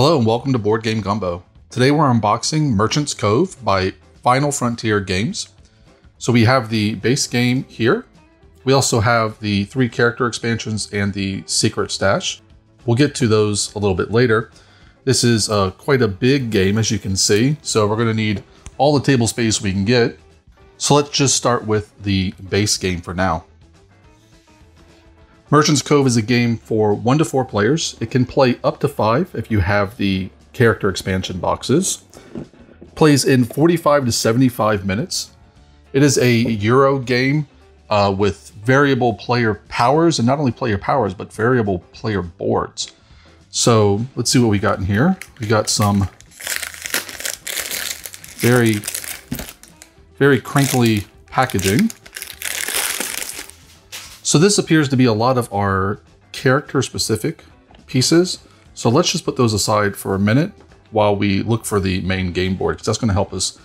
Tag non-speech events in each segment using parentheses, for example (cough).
Hello and welcome to Board Game Gumbo. Today we're unboxing Merchant's Cove by Final Frontier Games. So we have the base game here. We also have the three character expansions and the secret stash. We'll get to those a little bit later. This is uh, quite a big game as you can see, so we're going to need all the table space we can get. So let's just start with the base game for now. Merchant's Cove is a game for one to four players. It can play up to five if you have the character expansion boxes. Plays in 45 to 75 minutes. It is a Euro game uh, with variable player powers, and not only player powers, but variable player boards. So let's see what we got in here. We got some very, very crinkly packaging. So this appears to be a lot of our character specific pieces. So let's just put those aside for a minute while we look for the main game board, because that's going to help us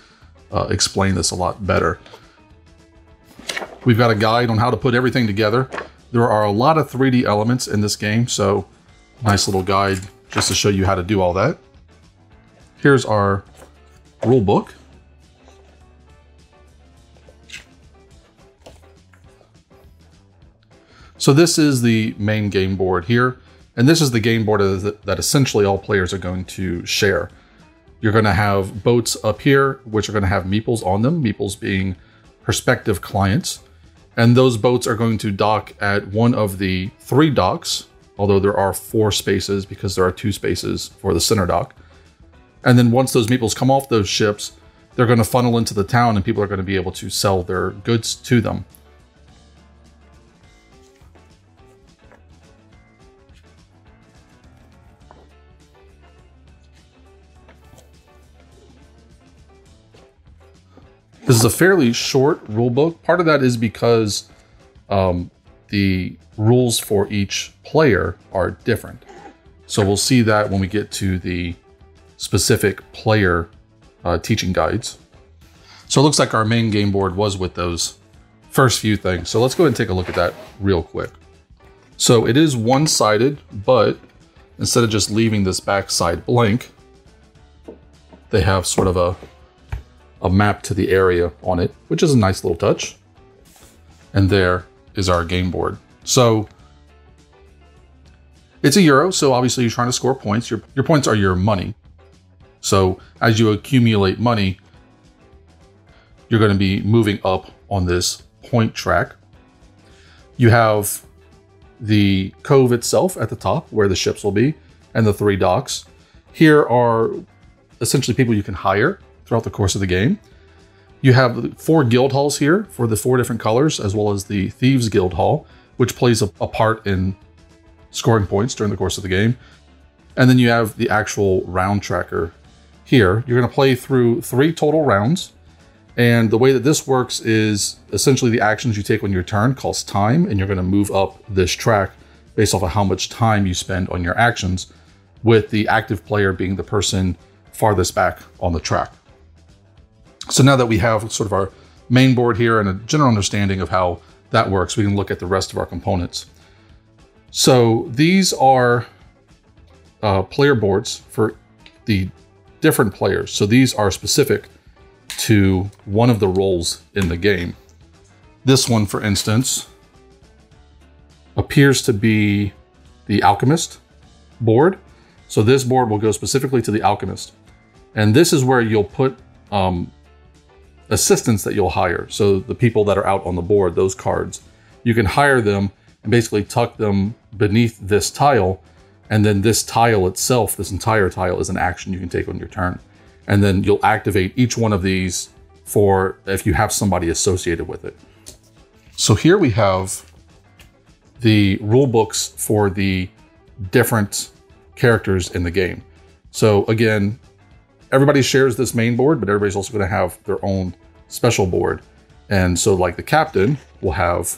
uh, explain this a lot better. We've got a guide on how to put everything together. There are a lot of 3D elements in this game, so nice little guide just to show you how to do all that. Here's our rule book. So this is the main game board here, and this is the game board that essentially all players are going to share. You're going to have boats up here, which are going to have meeples on them, meeples being prospective clients. And those boats are going to dock at one of the three docks, although there are four spaces because there are two spaces for the center dock. And then once those meeples come off those ships, they're going to funnel into the town and people are going to be able to sell their goods to them. This is a fairly short rule book. Part of that is because um, the rules for each player are different. So we'll see that when we get to the specific player uh, teaching guides. So it looks like our main game board was with those first few things. So let's go ahead and take a look at that real quick. So it is one-sided, but instead of just leaving this back side blank, they have sort of a a map to the area on it, which is a nice little touch. And there is our game board. So it's a euro, so obviously you're trying to score points. Your, your points are your money. So as you accumulate money, you're going to be moving up on this point track. You have the cove itself at the top where the ships will be and the three docks. Here are essentially people you can hire throughout the course of the game. You have four guild halls here for the four different colors, as well as the Thieves Guild Hall, which plays a, a part in scoring points during the course of the game. And then you have the actual round tracker here. You're going to play through three total rounds. And the way that this works is essentially the actions you take on your turn cost time, and you're going to move up this track based off of how much time you spend on your actions, with the active player being the person farthest back on the track. So now that we have sort of our main board here and a general understanding of how that works, we can look at the rest of our components. So these are uh, player boards for the different players. So these are specific to one of the roles in the game. This one, for instance, appears to be the alchemist board. So this board will go specifically to the alchemist. And this is where you'll put um, assistants that you'll hire. So the people that are out on the board, those cards, you can hire them and basically tuck them beneath this tile. And then this tile itself, this entire tile is an action you can take on your turn. And then you'll activate each one of these for if you have somebody associated with it. So here we have the rule books for the different characters in the game. So again, everybody shares this main board, but everybody's also going to have their own special board. And so like the captain will have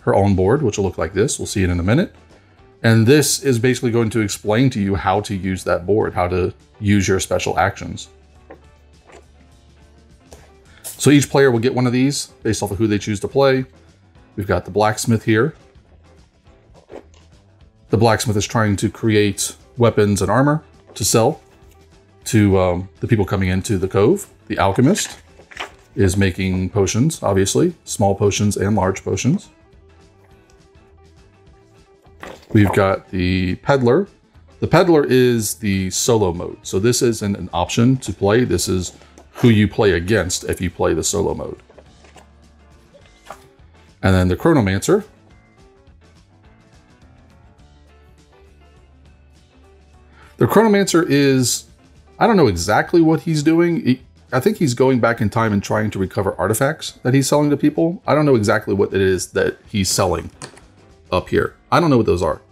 her own board, which will look like this. We'll see it in a minute. And this is basically going to explain to you how to use that board, how to use your special actions. So each player will get one of these based off of who they choose to play. We've got the blacksmith here. The blacksmith is trying to create weapons and armor. to sell to um, the people coming into the cove. The alchemist is making potions, obviously, small potions and large potions. We've got the peddler. The peddler is the solo mode. So this isn't an option to play. This is who you play against if you play the solo mode. And then the chronomancer. The chronomancer is, I don't know exactly what he's doing. I think he's going back in time and trying to recover artifacts that he's selling to people. I don't know exactly what it is that he's selling up here. I don't know what those are,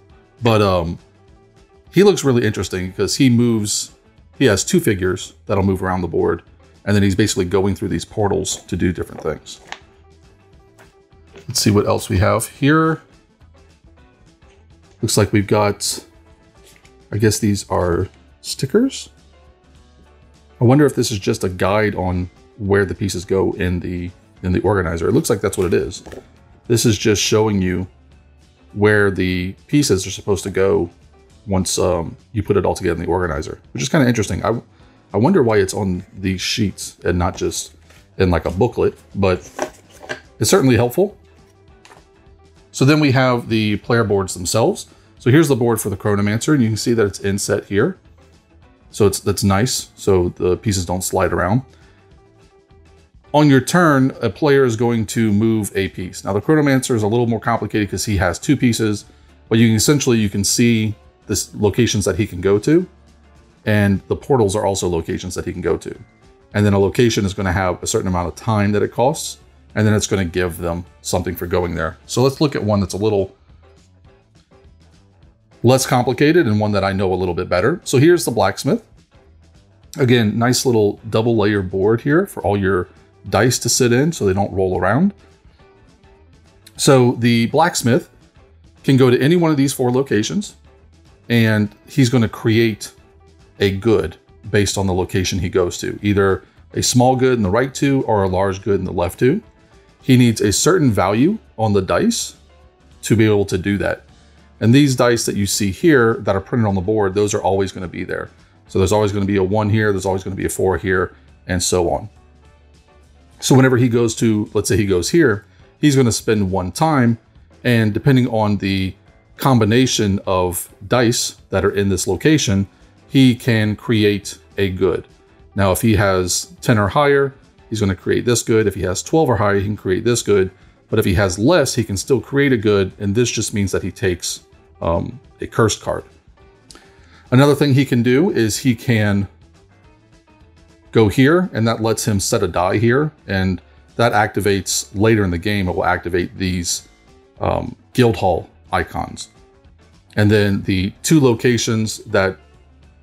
but um, he looks really interesting because he moves. He has two figures that'll move around the board, and then he's basically going through these portals to do different things. Let's see what else we have here. Looks like we've got, I guess these are stickers. I wonder if this is just a guide on where the pieces go in the in the organizer. It looks like that's what it is. This is just showing you where the pieces are supposed to go once um, you put it all together in the organizer, which is kind of interesting. I, I wonder why it's on these sheets and not just in like a booklet, but it's certainly helpful. So then we have the player boards themselves. So here's the board for the Chronomancer, and you can see that it's inset here. So it's that's nice. So the pieces don't slide around. On your turn, a player is going to move a piece. Now the Chronomancer is a little more complicated because he has two pieces, but you can essentially you can see the locations that he can go to, and the portals are also locations that he can go to. And then a location is going to have a certain amount of time that it costs, and then it's going to give them something for going there. So let's look at one that's a little less complicated and one that I know a little bit better. So here's the blacksmith. Again, nice little double layer board here for all your dice to sit in so they don't roll around. So the blacksmith can go to any one of these four locations and he's going to create a good based on the location he goes to, either a small good in the right two or a large good in the left two. He needs a certain value on the dice to be able to do that. And these dice that you see here that are printed on the board, those are always going to be there. So there's always going to be a one here, there's always going to be a four here, and so on. So whenever he goes to, let's say he goes here, he's going to spend one time, and depending on the combination of dice that are in this location, he can create a good. Now, if he has 10 or higher, he's going to create this good. If he has 12 or higher, he can create this good. But if he has less, he can still create a good, and this just means that he takes um, a cursed card. Another thing he can do is he can go here, and that lets him set a die here, and that activates later in the game. It will activate these um, guild hall icons. And then the two locations that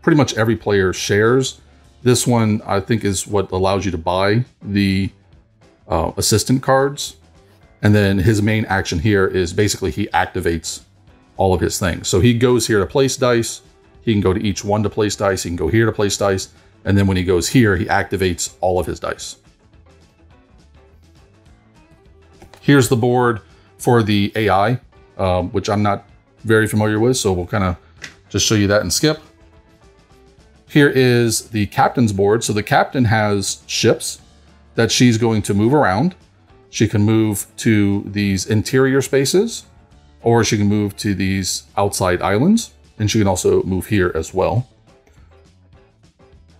pretty much every player shares. This one, I think, is what allows you to buy the uh, assistant cards. And then his main action here is basically he activates all of his things. So he goes here to place dice. He can go to each one to place dice. He can go here to place dice. And then when he goes here, he activates all of his dice. Here's the board for the AI, um, which I'm not very familiar with. So we'll kind of just show you that and skip. Here is the captain's board. So the captain has ships that she's going to move around. She can move to these interior spaces, or she can move to these outside islands, and she can also move here as well.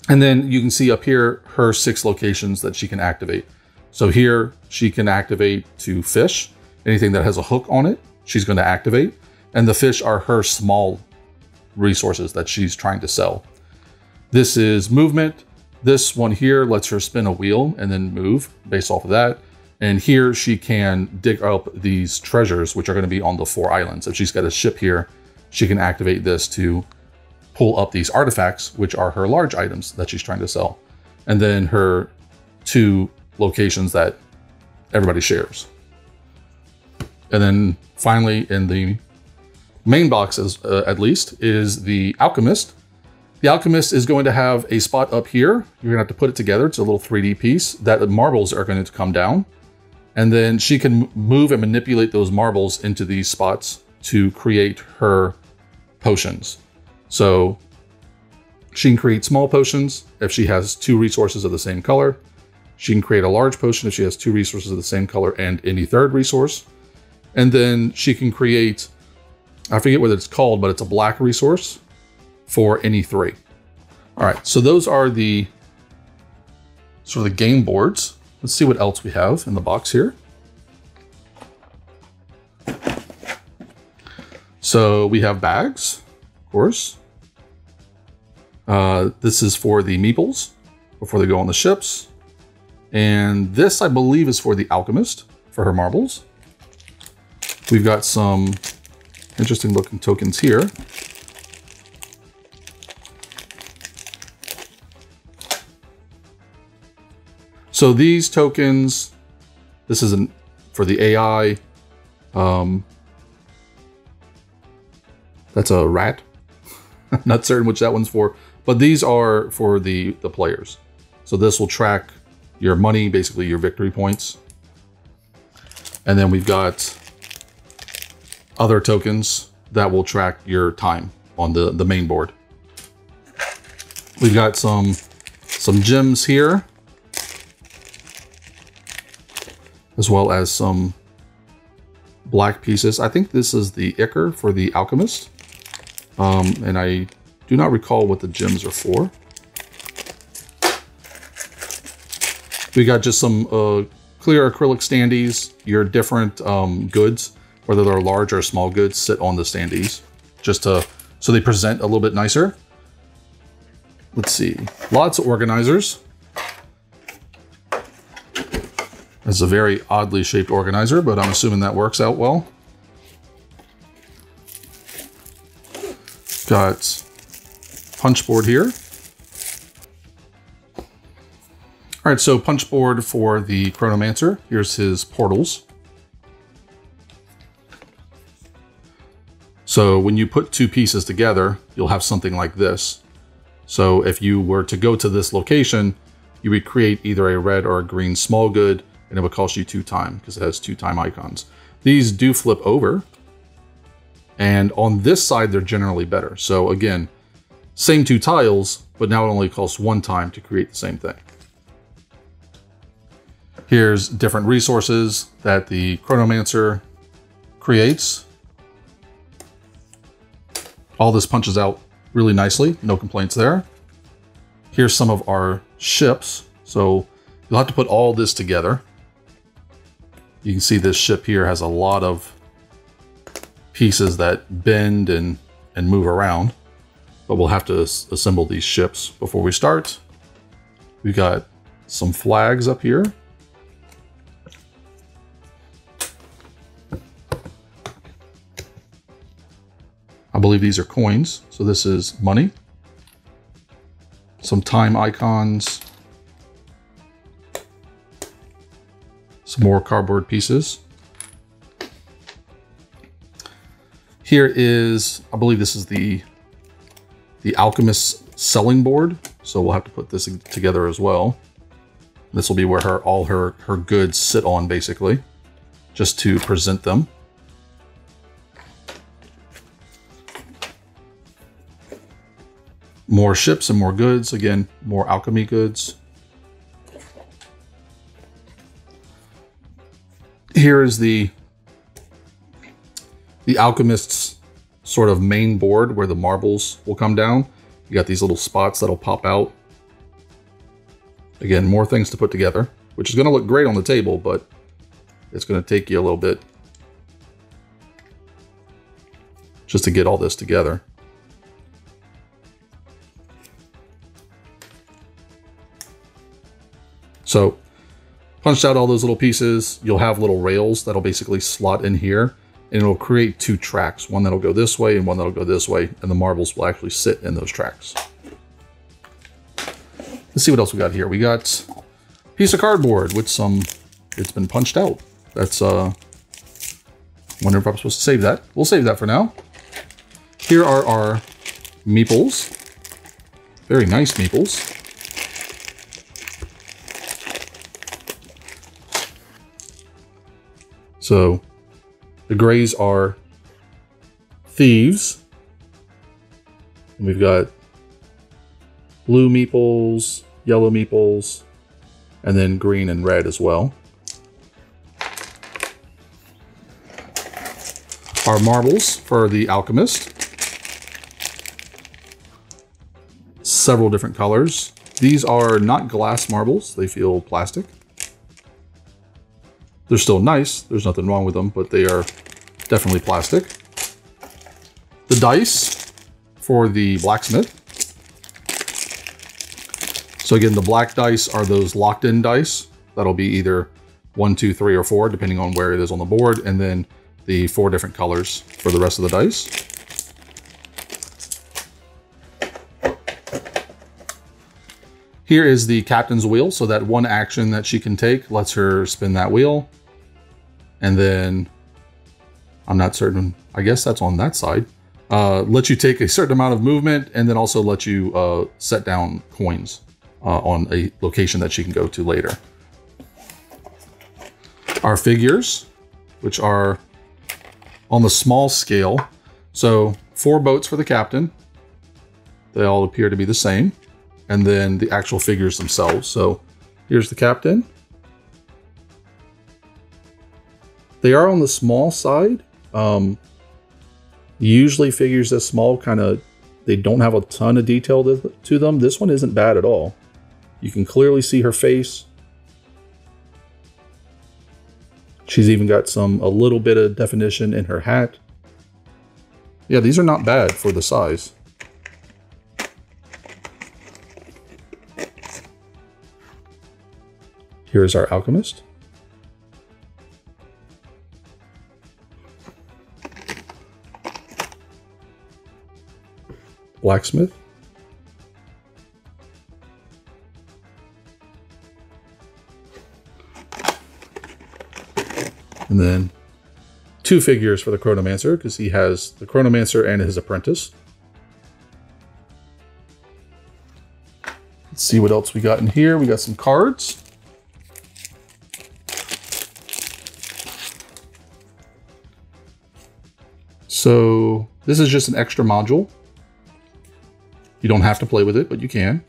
And then you can see up here her six locations that she can activate. So here she can activate to fish. Anything that has a hook on it, she's going to activate. And the fish are her small resources that she's trying to sell. This is movement. This one here lets her spin a wheel and then move based off of that. And here she can dig up these treasures, which are going to be on the four islands. If she's got a ship here, she can activate this to pull up these artifacts, which are her large items that she's trying to sell. And then her two locations that everybody shares. And then finally, in the main boxes, uh, at least, is the Alchemist. The Alchemist is going to have a spot up here. You're going to have to put it together. It's a little 3D piece that the marbles are going to come down. And then she can move and manipulate those marbles into these spots to create her potions. So She can create small potions if she has two resources of the same color. She can create a large potion if she has two resources of the same color and any third resource. And then she can create, I forget what it's called, but it's a black resource for any three. All right, so those are the sort of the game boards. Let's see what else we have in the box here. So we have bags, of course. Uh, this is for the meeples before they go on the ships. And this, I believe, is for the alchemist for her marbles. We've got some interesting looking tokens here. So these tokens, this isn't for the AI. Um, that's a rat. (laughs) Not certain which that one's for, but these are for the, the players. So this will track your money, basically your victory points. And then we've got other tokens that will track your time on the, the main board. We've got some, some gems here, as well as some black pieces. I think this is the Ichor for the Alchemist. Um, and I do not recall what the gems are for. We got just some uh, clear acrylic standees. Your different um, goods, whether they're large or small goods, sit on the standees just to so they present a little bit nicer. Let's see, lots of organizers. It's a very oddly shaped organizer, but I'm assuming that works out well. Got punch board here. All right, so punch board for the Chronomancer. Here's his portals. So when you put two pieces together, you'll have something like this. So if you were to go to this location, you would create either a red or a green small good, and it will cost you two time because it has two time icons. These do flip over, and on this side, they're generally better. So again, same two tiles, but now it only costs one time to create the same thing. Here's different resources that the Chronomancer creates. All this punches out really nicely, no complaints there. Here's some of our ships. So you'll have to put all this together. You can see this ship here has a lot of pieces that bend and, and move around. But we'll have to assemble these ships before we start. We've got some flags up here. I believe these are coins. So this is money. Some time icons. Some more cardboard pieces. Here is, I believe this is the, the Alchemist selling board. So we'll have to put this together as well. This will be where her all her, her goods sit on, basically, just to present them. More ships and more goods. Again, more alchemy goods. Here is the the alchemist's sort of main board where the marbles will come down. You got these little spots that'll pop out. Again, more things to put together, which is going to look great on the table, but it's going to take you a little bit just to get all this together. So punched out all those little pieces. You'll have little rails that'll basically slot in here and it'll create two tracks, one that'll go this way and one that'll go this way, and the marbles will actually sit in those tracks. Let's see what else we got here. We got a piece of cardboard with some, it's been punched out. That's, uh, wonder if I'm supposed to save that. We'll save that for now. Here are our meeples. Very nice meeples. So the grays are thieves. We've got blue meeples, yellow meeples, and then green and red as well. Our marbles for the alchemist. Several different colors. These are not glass marbles, they feel plastic. They're still nice, there's nothing wrong with them, but they are definitely plastic. The dice for the blacksmith. So again, the black dice are those locked in dice. That'll be either one, two, three, or four, depending on where it is on the board. And then the four different colors for the rest of the dice. Here is the captain's wheel. So that one action that she can take lets her spin that wheel. And then I'm not certain, I guess that's on that side. Uh, let you take a certain amount of movement and then also let you uh, set down coins uh, on a location that she can go to later. Our figures, which are on the small scale. So four boats for the captain. They all appear to be the same. And then the actual figures themselves. So here's the captain. They are on the small side. Um, usually figures this small kind of, they don't have a ton of detail to, to them. This one isn't bad at all. You can clearly see her face. She's even got some, a little bit of definition in her hat. Yeah, these are not bad for the size. Here's our alchemist. Blacksmith. And then two figures for the Chronomancer because he has the Chronomancer and his apprentice. Let's see what else we got in here. We got some cards. So this is just an extra module. You don't have to play with it, but you can.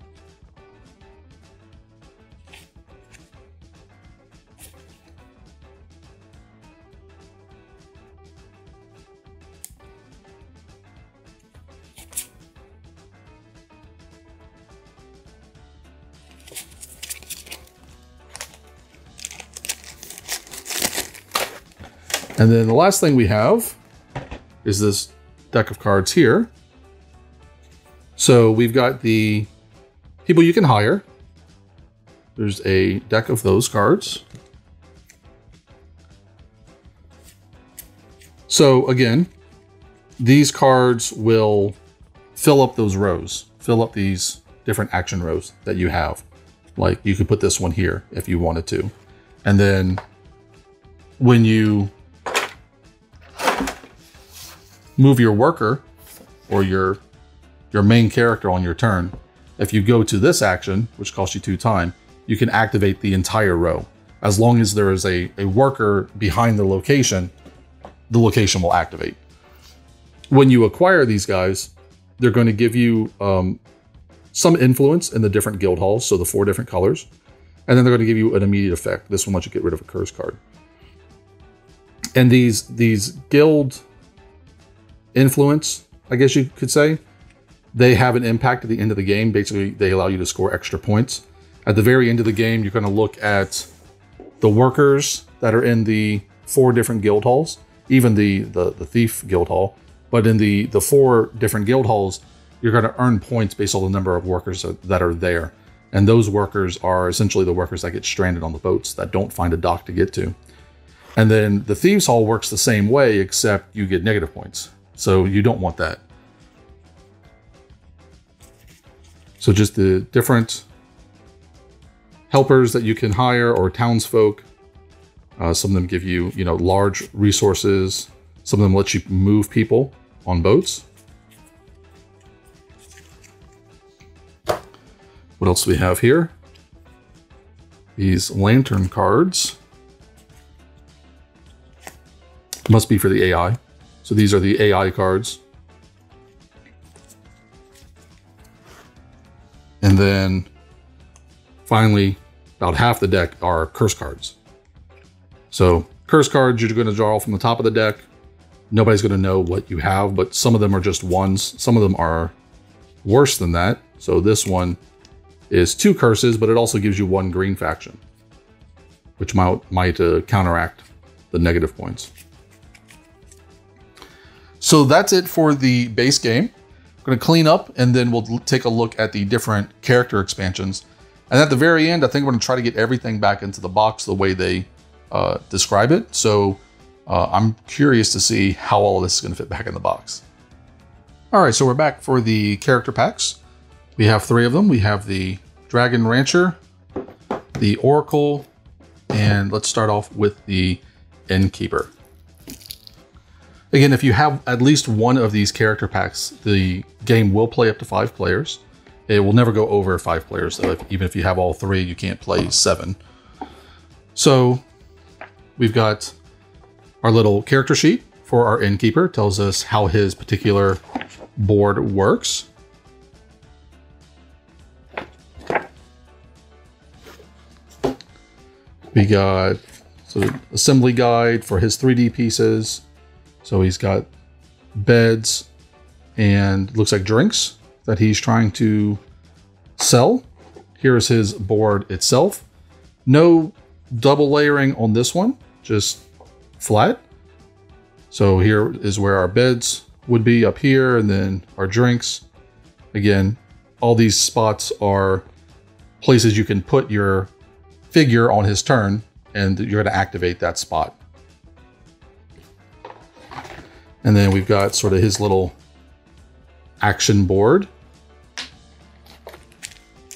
And then the last thing we have is this deck of cards here. So we've got the people you can hire. There's a deck of those cards. So again, these cards will fill up those rows, fill up these different action rows that you have. Like you could put this one here if you wanted to. And then when you move your worker or your your main character on your turn, if you go to this action, which costs you two time, you can activate the entire row. As long as there is a, a worker behind the location, the location will activate. When you acquire these guys, they're going to give you um, some influence in the different guild halls, so the four different colors. And then they're going to give you an immediate effect. This one lets you get rid of a curse card. And these these guild influence, I guess you could say, they have an impact at the end of the game. Basically, they allow you to score extra points. At the very end of the game, you're going to look at the workers that are in the four different guild halls, even the, the, the thief guild hall. But in the, the four different guild halls, you're going to earn points based on the number of workers that are there. And those workers are essentially the workers that get stranded on the boats that don't find a dock to get to. And then the Thieves Hall works the same way, except you get negative points. So you don't want that. So just the different helpers that you can hire or townsfolk. Uh, some of them give you, you know, large resources. Some of them let you move people on boats. What else do we have here? These lantern cards. Must be for the AI. So these are the AI cards. And then finally, about half the deck are curse cards. So curse cards you're going to draw from the top of the deck. Nobody's going to know what you have, but some of them are just ones. Some of them are worse than that. So this one is two curses, but it also gives you one green faction, which might, might uh, counteract the negative points. So that's it for the base game. Going to clean up and then we'll take a look at the different character expansions. And at the very end, I think we're going to try to get everything back into the box the way they uh, describe it. So uh, I'm curious to see how all of this is going to fit back in the box. All right, so we're back for the character packs. We have three of them. We have the Dragon Rancher, the Oracle, and let's start off with the Innkeeper. Again, if you have at least one of these character packs, the game will play up to five players. It will never go over five players, though. If, even if you have all three, you can't play seven. So we've got our little character sheet for our innkeeper. Tells us how his particular board works. We got so assembly guide for his 3D pieces. So he's got beds and looks like drinks that he's trying to sell. Here's his board itself. No double layering on this one, just flat. So here is where our beds would be up here and then our drinks. Again, all these spots are places you can put your figure on his turn and you're going to activate that spot. And then we've got sort of his little action board.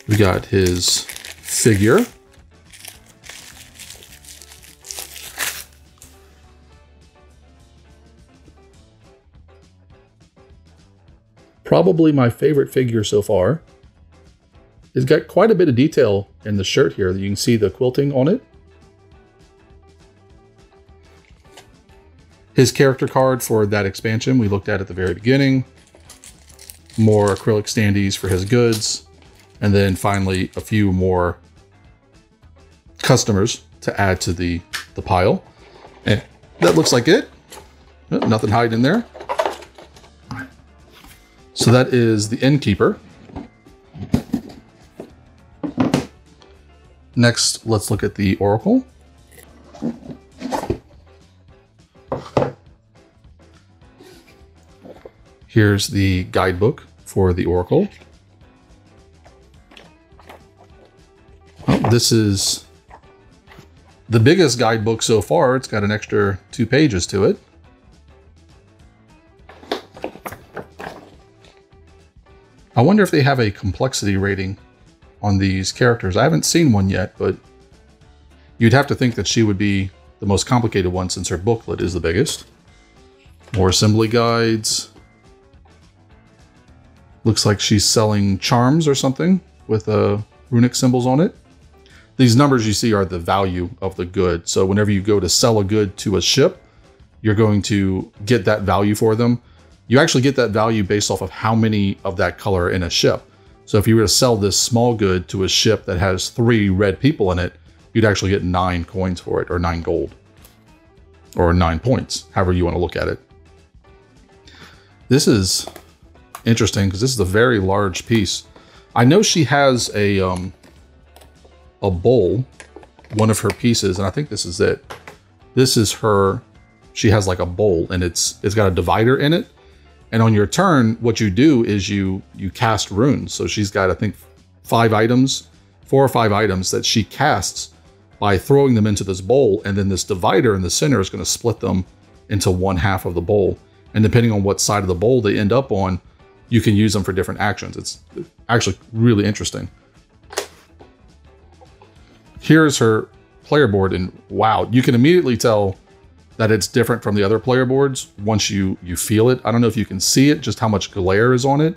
We got his figure. Probably my favorite figure so far. It's got quite a bit of detail in the shirt here. You can see the quilting on it. His character card for that expansion we looked at at the very beginning. More acrylic standees for his goods. And then finally a few more customers to add to the, the pile. And that looks like it. Oh, nothing hiding in there. So that is the innkeeper. Next, let's look at the oracle. Here's the guidebook for the Oracle. Well, this is the biggest guidebook so far. It's got an extra two pages to it. I wonder if they have a complexity rating on these characters. I haven't seen one yet, but you'd have to think that she would be the most complicated one since her booklet is the biggest. More assembly guides. Looks like she's selling charms or something with uh, runic symbols on it. These numbers you see are the value of the good. So whenever you go to sell a good to a ship, you're going to get that value for them. You actually get that value based off of how many of that color in a ship. So if you were to sell this small good to a ship that has three red people in it, you'd actually get nine coins for it, or nine gold, or nine points, however you want to look at it. This is interesting because this is a very large piece. I know she has a um, a bowl, one of her pieces, and I think this is it. This is her. She has like a bowl, and it's it's got a divider in it. And on your turn, what you do is you you cast runes. So she's got I think five items, four or five items that she casts by throwing them into this bowl, and then this divider in the center is going to split them into one half of the bowl. And depending on what side of the bowl they end up on, you can use them for different actions. It's actually really interesting. Here's her player board, and wow, you can immediately tell that it's different from the other player boards once you you feel it. I don't know if you can see it, just how much glare is on it,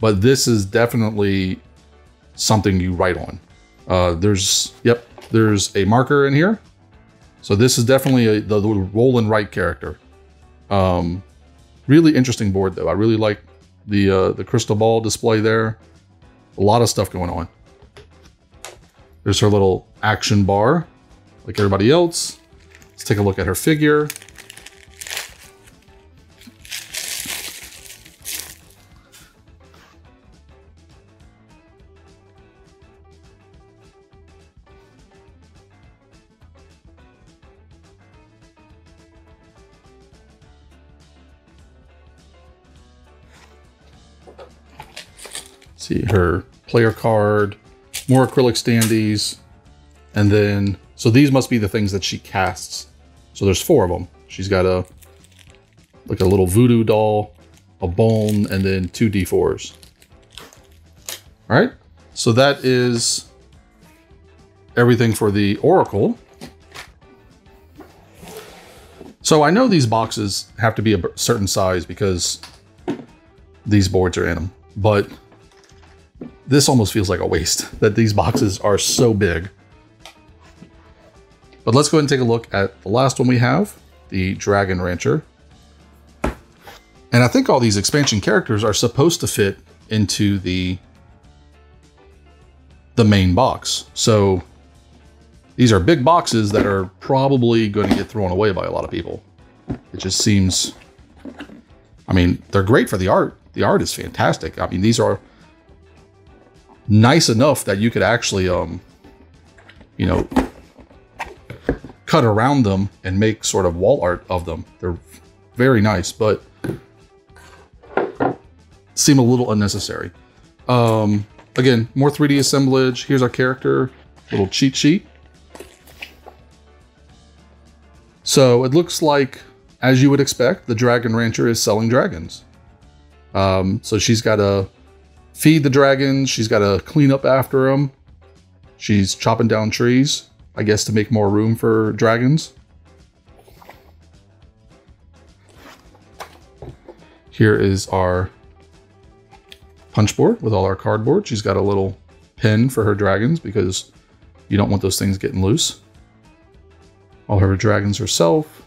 but this is definitely something you write on. Uh, there's, yep, there's a marker in here. So this is definitely a, the, the roll and write character. Um, really interesting board though. I really like the uh, the crystal ball display there. A lot of stuff going on. There's her little action bar, like everybody else. Let's take a look at her figure. See her player card, more acrylic standees, and then, so these must be the things that she casts. So there's four of them. She's got a, like a little voodoo doll, a bone, and then two D4s. All right, so that is everything for the Oracle. So I know these boxes have to be a certain size because these boards are in them, but this almost feels like a waste that these boxes are so big. But let's go ahead and take a look at the last one we have, the Dragon Rancher. And I think all these expansion characters are supposed to fit into the the main box. So these are big boxes that are probably going to get thrown away by a lot of people. It just seems I mean, they're great for the art. The art is fantastic. I mean, these are nice enough that you could actually, um, you know, cut around them and make sort of wall art of them. They're very nice, but seem a little unnecessary. Um, again, more 3D assemblage. Here's our character, little cheat sheet. So it looks like, as you would expect, the Dragon Rancher is selling dragons. Um, so she's got a feed the dragons. She's got to clean up after them. She's chopping down trees, I guess, to make more room for dragons. Here is our punch board with all our cardboard. She's got a little pin for her dragons because you don't want those things getting loose. All her dragons herself.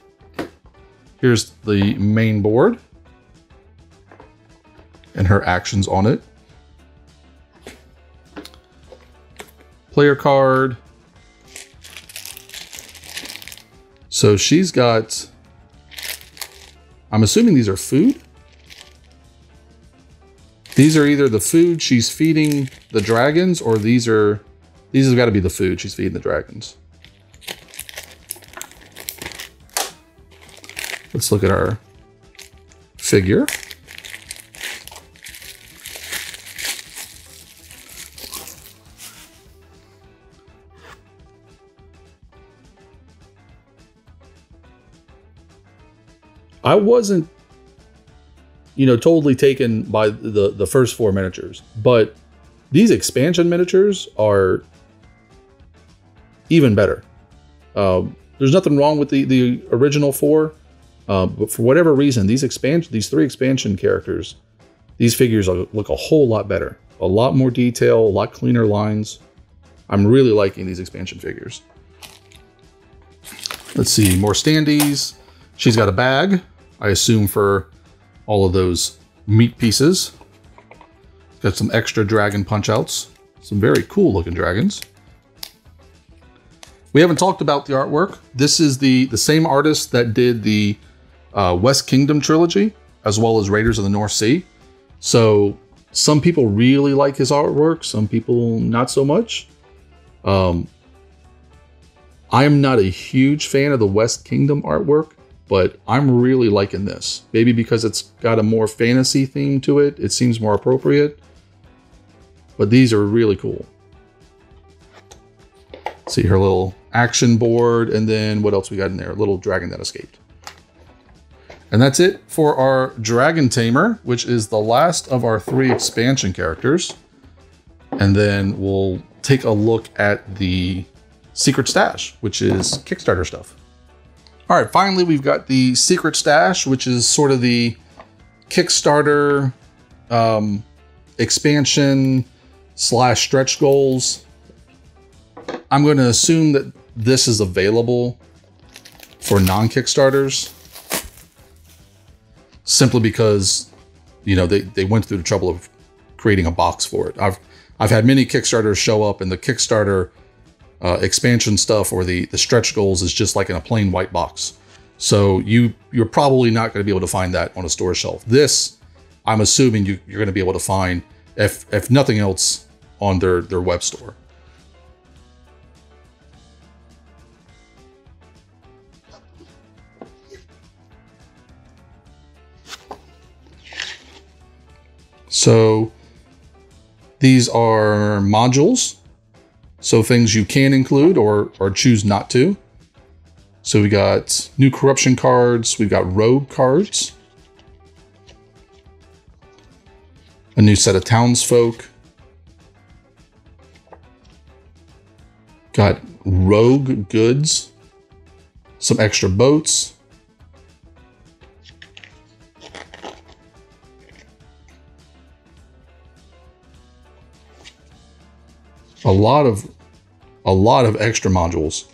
Here's the main board and her actions on it. Player card. So she's got, I'm assuming these are food. These are either the food she's feeding the dragons or these are, these have got to be the food she's feeding the dragons. Let's look at our figure. I wasn't, you know, totally taken by the the first four miniatures, but these expansion miniatures are even better. Um, there's nothing wrong with the the original four, uh, but for whatever reason, these expansion these three expansion characters, these figures look a whole lot better, a lot more detail, a lot cleaner lines. I'm really liking these expansion figures. Let's see, more standees. She's got a bag I assume for all of those meat pieces. Got some extra dragon punch outs. Some very cool looking dragons. We haven't talked about the artwork. This is the, the same artist that did the uh, West Kingdom trilogy, as well as Raiders of the North Sea. So some people really like his artwork, some people not so much. Um, I'm not a huge fan of the West Kingdom artwork but I'm really liking this. Maybe because it's got a more fantasy theme to it, it seems more appropriate. But these are really cool. See her little action board, and then what else we got in there? A little dragon that escaped. And that's it for our Dragon Tamer, which is the last of our three expansion characters. And then we'll take a look at the Secret Stash, which is Kickstarter stuff. All right, finally, we've got the Secret Stash, which is sort of the Kickstarter um, expansion slash stretch goals. I'm going to assume that this is available for non-Kickstarters simply because, you know, they, they went through the trouble of creating a box for it. I've, I've had many Kickstarters show up, and the Kickstarter uh, expansion stuff or the the stretch goals is just like in a plain white box. So you you're probably not going to be able to find that on a store shelf. This, I'm assuming you, you're going to be able to find if if nothing else on their their web store. So these are modules. So things you can include or, or choose not to. So we got new corruption cards. We've got rogue cards. A new set of townsfolk. Got rogue goods. Some extra boats. A lot of a lot of extra modules.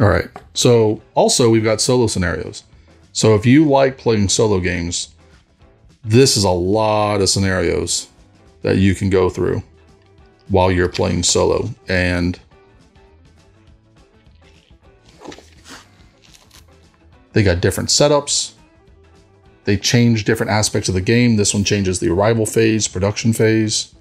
All right. So also we've got solo scenarios. So if you like playing solo games, this is a lot of scenarios that you can go through while you're playing solo and they got different setups they change different aspects of the game. This one changes the arrival phase, production phase.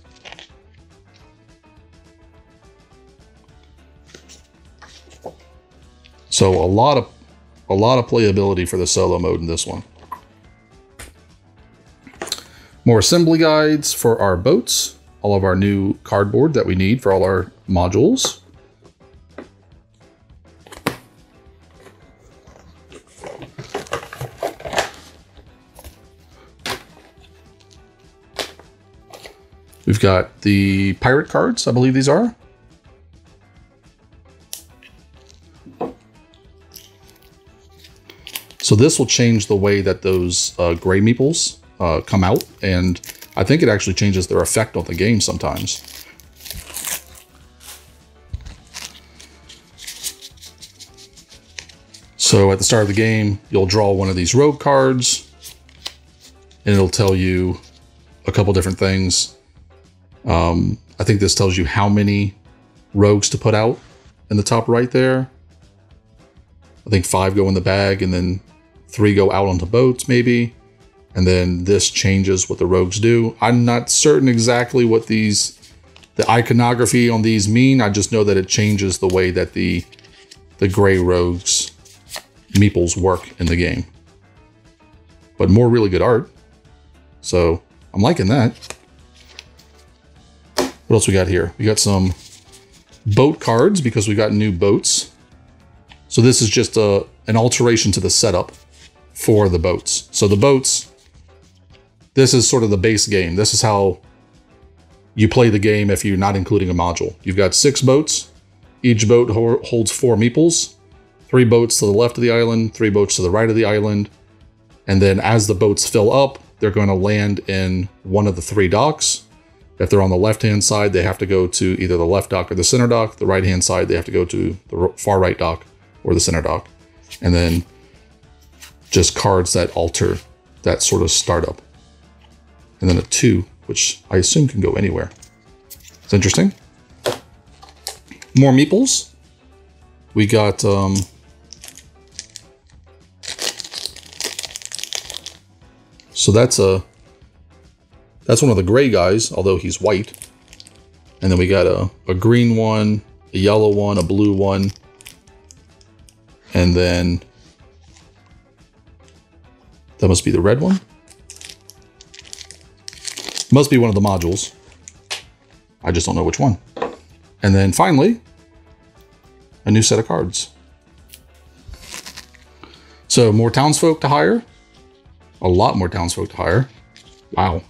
So a lot of a lot of playability for the solo mode in this one. More assembly guides for our boats, all of our new cardboard that we need for all our modules. We've got the pirate cards, I believe these are. So this will change the way that those uh, gray meeples uh, come out, and I think it actually changes their effect on the game sometimes. So at the start of the game, you'll draw one of these rogue cards, and it'll tell you a couple different things. Um, I think this tells you how many rogues to put out in the top right there. I think five go in the bag and then three go out onto boats maybe. And then this changes what the rogues do. I'm not certain exactly what these, the iconography on these mean. I just know that it changes the way that the, the gray rogues meeples work in the game. But more really good art. So I'm liking that. What else we got here? We got some boat cards because we got new boats. So this is just a, an alteration to the setup for the boats. So the boats, this is sort of the base game. This is how you play the game if you're not including a module. You've got six boats. Each boat ho holds four meeples. Three boats to the left of the island, three boats to the right of the island. And then as the boats fill up, they're going to land in one of the three docks. If they're on the left-hand side, they have to go to either the left dock or the center dock. The right-hand side, they have to go to the far right dock or the center dock. And then just cards that alter that sort of startup. And then a two, which I assume can go anywhere. It's interesting. More meeples. We got um, so that's a that's one of the gray guys, although he's white. And then we got a, a green one, a yellow one, a blue one. And then that must be the red one. Must be one of the modules. I just don't know which one. And then finally, a new set of cards. So more townsfolk to hire. A lot more townsfolk to hire. Wow.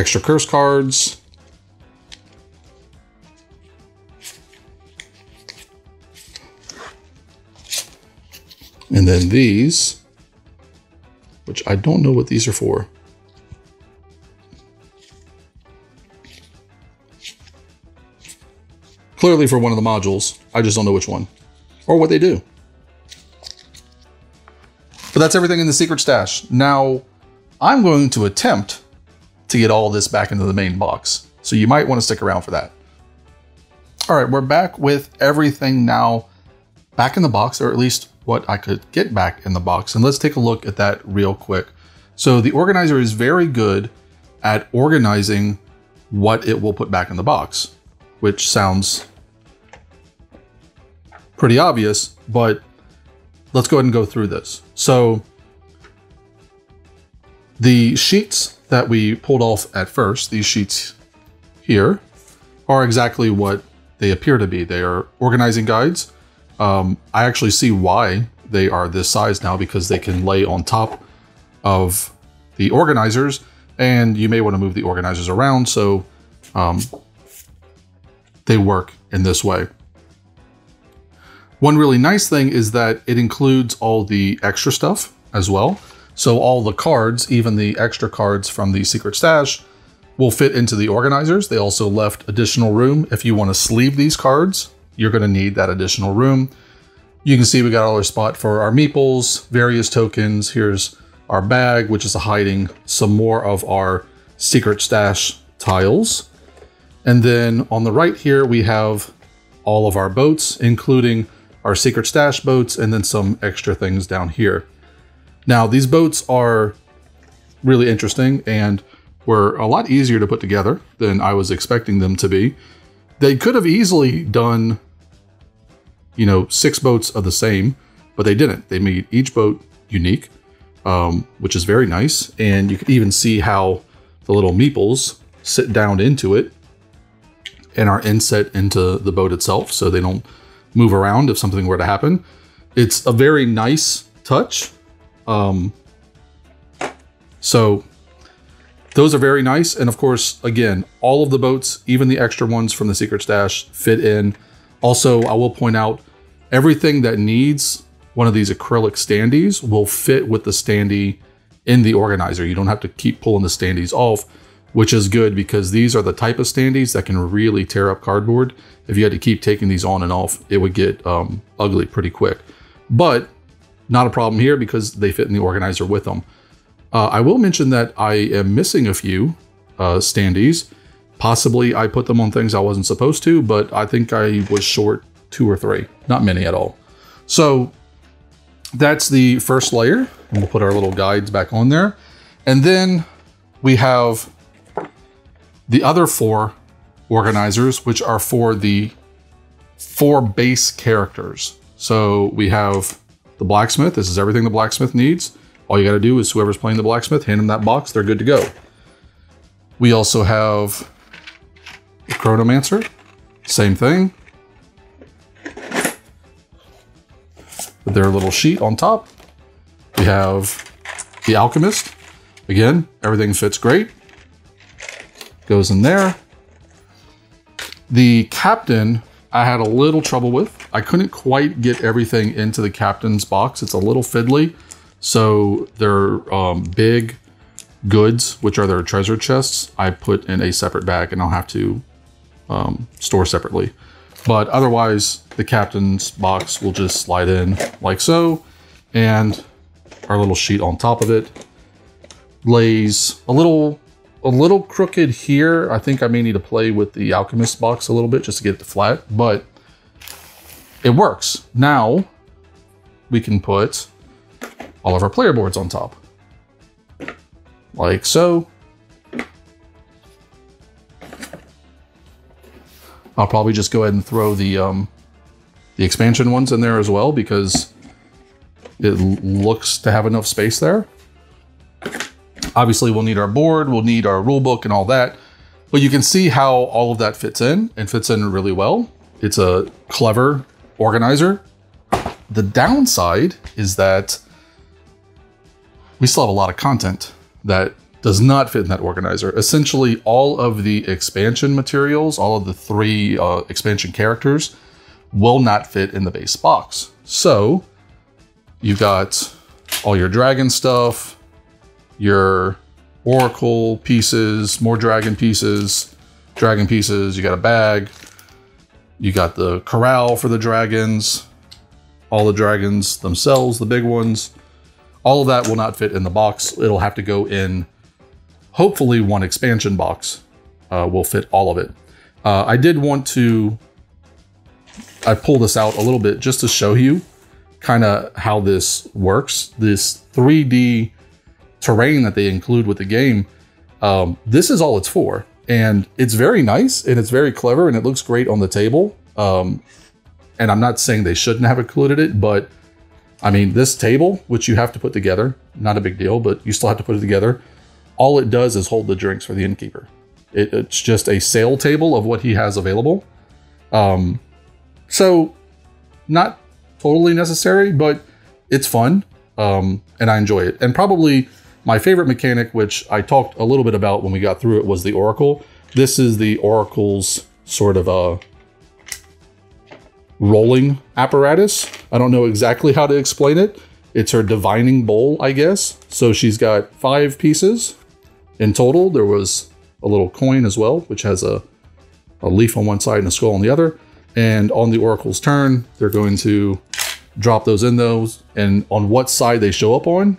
extra curse cards. And then these, which I don't know what these are for. Clearly for one of the modules. I just don't know which one or what they do. But that's everything in the secret stash. Now, I'm going to attempt to get all this back into the main box. So you might want to stick around for that. All right, we're back with everything now back in the box, or at least what I could get back in the box. And let's take a look at that real quick. So the organizer is very good at organizing what it will put back in the box, which sounds pretty obvious, but let's go ahead and go through this. So the sheets that we pulled off at first, these sheets here, are exactly what they appear to be. They are organizing guides. Um, I actually see why they are this size now because they can lay on top of the organizers and you may want to move the organizers around so um, they work in this way. One really nice thing is that it includes all the extra stuff as well. So all the cards, even the extra cards from the secret stash, will fit into the organizers. They also left additional room. If you want to sleeve these cards, you're going to need that additional room. You can see we got all our spot for our meeples, various tokens. Here's our bag, which is hiding some more of our secret stash tiles. And then on the right here, we have all of our boats, including our secret stash boats, and then some extra things down here. Now, these boats are really interesting and were a lot easier to put together than I was expecting them to be. They could have easily done, you know, six boats of the same, but they didn't. They made each boat unique, um, which is very nice. And you can even see how the little meeples sit down into it and are inset into the boat itself so they don't move around if something were to happen. It's a very nice touch. Um, so those are very nice. And of course, again, all of the boats, even the extra ones from the secret stash fit in. Also, I will point out everything that needs one of these acrylic standees will fit with the standee in the organizer. You don't have to keep pulling the standees off which is good because these are the type of standees that can really tear up cardboard. If you had to keep taking these on and off, it would get um, ugly pretty quick. But not a problem here because they fit in the organizer with them. Uh, I will mention that I am missing a few uh, standees. Possibly I put them on things I wasn't supposed to, but I think I was short two or three, not many at all. So that's the first layer. And we'll put our little guides back on there. And then we have the other four organizers, which are for the four base characters. So we have the blacksmith. This is everything the blacksmith needs. All you got to do is whoever's playing the blacksmith, hand them that box. They're good to go. We also have the chronomancer. Same thing. With their little sheet on top. We have the alchemist. Again, everything fits great goes in there. The captain, I had a little trouble with. I couldn't quite get everything into the captain's box. It's a little fiddly. So their um, big goods, which are their treasure chests, I put in a separate bag and I'll have to um, store separately. But otherwise, the captain's box will just slide in like so. And our little sheet on top of it lays a little a little crooked here. I think I may need to play with the Alchemist box a little bit just to get it flat, but it works. Now we can put all of our player boards on top. Like so. I'll probably just go ahead and throw the um, the expansion ones in there as well because it looks to have enough space there. Obviously, we'll need our board, we'll need our rule book and all that. But you can see how all of that fits in and fits in really well. It's a clever organizer. The downside is that we still have a lot of content that does not fit in that organizer. Essentially, all of the expansion materials, all of the three uh, expansion characters, will not fit in the base box. So you've got all your dragon stuff, your oracle pieces, more dragon pieces, dragon pieces, you got a bag. You got the corral for the dragons, all the dragons themselves, the big ones. All of that will not fit in the box. It'll have to go in, hopefully, one expansion box uh, will fit all of it. Uh, I did want to, I pulled this out a little bit just to show you kind of how this works. This 3D terrain that they include with the game, um, this is all it's for. And it's very nice and it's very clever and it looks great on the table. Um, and I'm not saying they shouldn't have included it, but I mean, this table, which you have to put together, not a big deal, but you still have to put it together. All it does is hold the drinks for the innkeeper. It, it's just a sale table of what he has available. Um, so, not totally necessary, but it's fun um, and I enjoy it. And probably my favorite mechanic, which I talked a little bit about when we got through it, was the Oracle. This is the Oracle's sort of a rolling apparatus. I don't know exactly how to explain it. It's her divining bowl, I guess. So she's got five pieces in total. There was a little coin as well, which has a, a leaf on one side and a skull on the other. And on the Oracle's turn, they're going to drop those in those. And on what side they show up on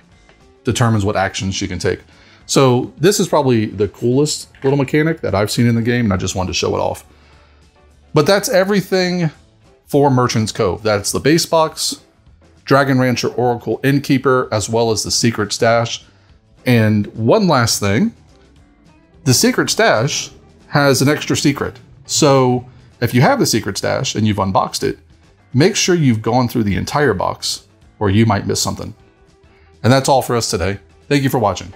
determines what actions she can take. So this is probably the coolest little mechanic that I've seen in the game, and I just wanted to show it off. But that's everything for Merchant's Cove. That's the base box, Dragon Rancher Oracle Innkeeper, as well as the Secret Stash. And one last thing, the Secret Stash has an extra secret. So if you have the Secret Stash and you've unboxed it, make sure you've gone through the entire box or you might miss something. And that's all for us today. Thank you for watching.